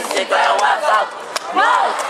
Instagram, WhatsApp. it.